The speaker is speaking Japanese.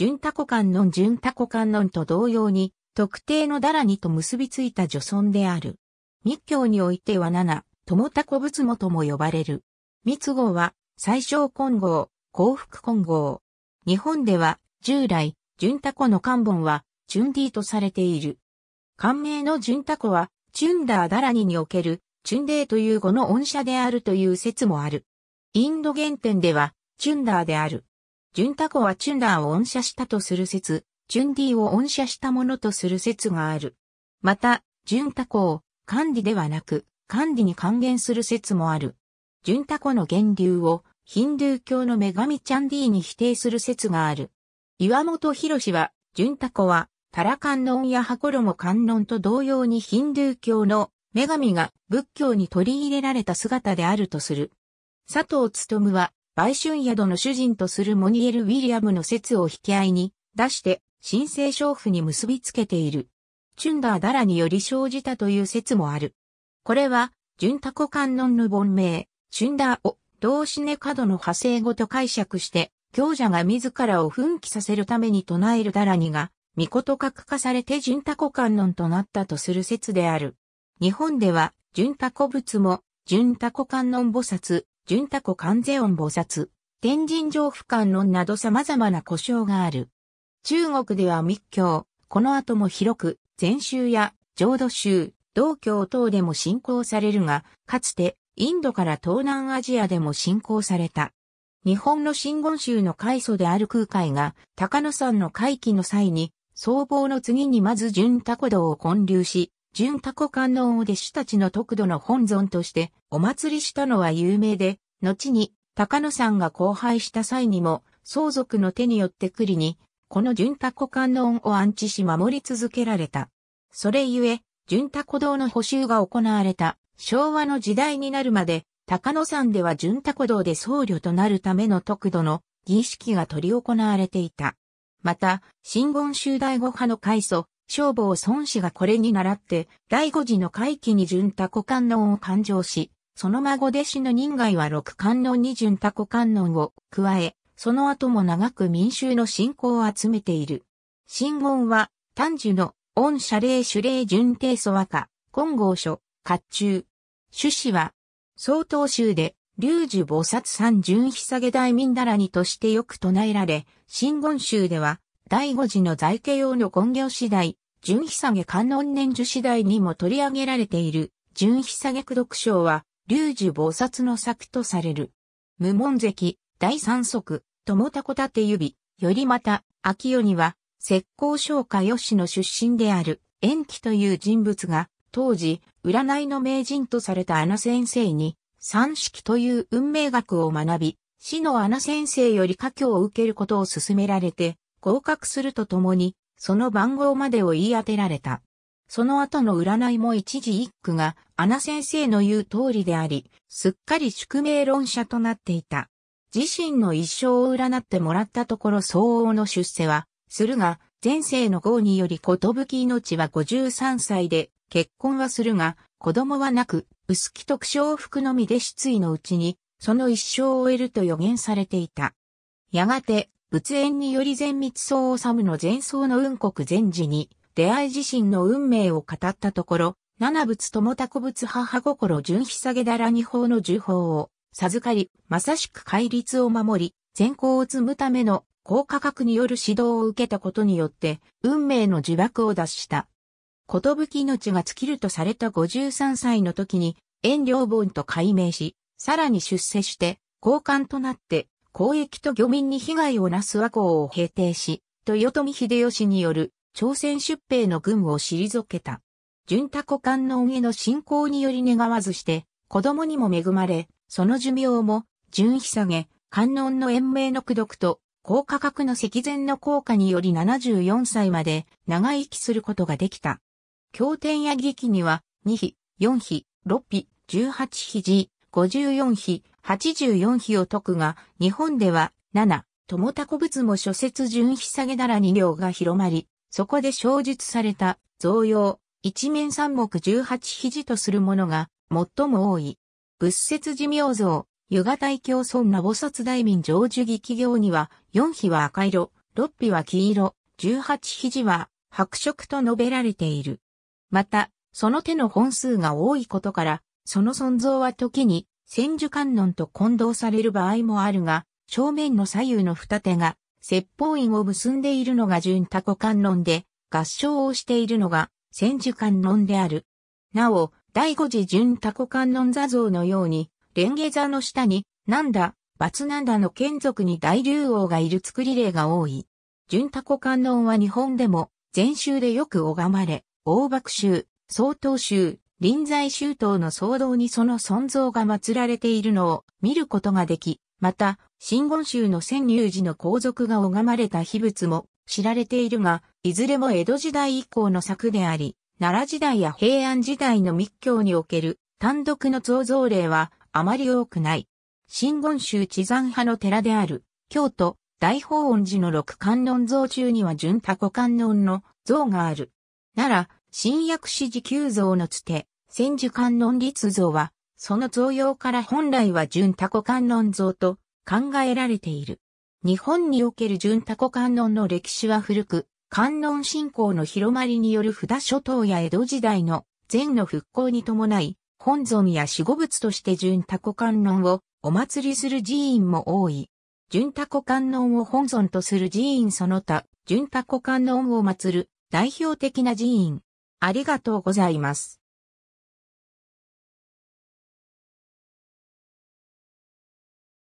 純タコ観音純タコ観音と同様に、特定のダラニと結びついた女尊である。密教においては七、友タコ仏母とも呼ばれる。密号は、最小混合、幸福混合。日本では、従来、純タコの漢本は、チュンディとされている。漢名の純タコは、チュンダーダラニにおける、チュンデーという語の音社であるという説もある。インド原点では、チュンダーである。ジュンタコはチュンダーを音社したとする説、チュンディを音社したものとする説がある。また、ジュンタコを、カンディではなく、カンディに還元する説もある。ジュンタコの源流を、ヒンドゥー教の女神チャンディーに否定する説がある。岩本博士は、ジュンタコは、タラ観音やハコロモ観音と同様にヒンドゥー教の女神が仏教に取り入れられた姿であるとする。佐藤務は、売春宿の主人とするモニエル・ウィリアムの説を引き合いに出して神聖娼婦に結びつけている。チュンダー・ダラにより生じたという説もある。これは、ジュンタコ観音の本命、チュンダーを同志ネ角の派生語と解釈して、強者が自らを奮起させるために唱えるダラニが、御事格化されてジュンタコ観音となったとする説である。日本では、ジュンタコ仏も、ジュンタコ観音菩薩、純太古観世音菩薩、天神上不観音など様々な故障がある。中国では密教、この後も広く、禅宗や浄土宗、道教等でも信仰されるが、かつてインドから東南アジアでも信仰された。日本の真言宗の開祖である空海が、高野山の会期の際に、僧帽の次にまず純太古道を建立し、純太古観音を弟子たちの特度の本尊としてお祭りしたのは有名で、後に高野山が荒廃した際にも相続の手によって栗に、この純太古観音を安置し守り続けられた。それゆえ、純太古道の補修が行われた昭和の時代になるまで、高野山では純太古道で僧侶となるための特度の儀式が取り行われていた。また、真言宗大五派の開祖、消防孫子がこれに倣って、第五次の会期に順太古観音を勘定し、その孫弟子の人外は六観音に順太古観音を加え、その後も長く民衆の信仰を集めている。真言は、単樹の、恩謝礼主礼順帝祖和歌、金剛書、甲冑。主旨は、曹洞宗で、龍樹菩薩三順ひ下げ大民だらにとしてよく唱えられ、真言宗では、第五次の在家用の根業次第、純久下げ観音年寿次第にも取り上げられている、純久下げ苦読章は、龍樹菩薩の作とされる。無門関、第三足、友田小立指、よりまた、秋代には、石膏商家吉の出身である、延期という人物が、当時、占いの名人とされた穴先生に、三式という運命学を学び、死の穴先生より家教を受けることを勧められて、合格するとともに、その番号までを言い当てられた。その後の占いも一時一句が、穴先生の言う通りであり、すっかり宿命論者となっていた。自身の一生を占ってもらったところ相応の出世は、するが、前世の号によりことぶき命は53歳で、結婚はするが、子供はなく、薄木特徴服のみで失意のうちに、その一生を終えると予言されていた。やがて、仏縁により全密相治むの前奏の雲国前時に、出会い自身の運命を語ったところ、七仏友田古仏母心純ひ下げだら二法の十法を授かり、まさしく戒律を守り、善行を積むための高価格による指導を受けたことによって、運命の呪縛を脱した。ことぶき命が尽きるとされた53歳の時に、遠慮本と改名し、さらに出世して、交換となって交易と漁民に被害をなす和光を平定し、豊臣秀吉による朝鮮出兵の軍を退けた。純太古観音への信仰により願わずして、子供にも恵まれ、その寿命も、純ひ下げ、観音の延命の苦毒と、高価格の石前の効果により74歳まで長生きすることができた。経典や劇には、2比、4比、6比、18比、54比、84比を解くが、日本では7、友田古物も諸説順比下げだら2両が広まり、そこで小述された増用、一面三目18肘とするものが最も多い。仏説寺明像、湯河大教村那菩薩大民成就義企業には、4比は赤色、六匹は黄色、十八肘は白色と述べられている。また、その手の本数が多いことから、その存像は時に千手観音と混同される場合もあるが、正面の左右の二手が、説法院を結んでいるのが純タコ観音で、合唱をしているのが千手観音である。なお、第五次純タコ観音座像のように、蓮華座の下に、なんだ、バツなんだの眷属に大竜王がいる作り例が多い。純タコ観音は日本でも、禅宗でよく拝まれ、大幕宗、曹洞宗、臨済宗等の騒動にその存像が祀られているのを見ることができ、また、真言宗の千入寺の皇族が拝まれた秘仏も知られているが、いずれも江戸時代以降の作であり、奈良時代や平安時代の密教における単独の造像例はあまり多くない。真言宗地山派の寺である、京都、大法恩寺の六観音像中には純多古観音の像がある。奈良、新薬師寺九像のつて、千手観音立像は、その造用から本来は純タコ観音像と考えられている。日本における純タコ観音の歴史は古く、観音信仰の広まりによる札諸島や江戸時代の禅の復興に伴い、本尊や守護仏として純タコ観音をお祭りする寺院も多い。純タコ観音を本尊とする寺院その他、純タコ観音を祀る代表的な寺院。ありがとうございます。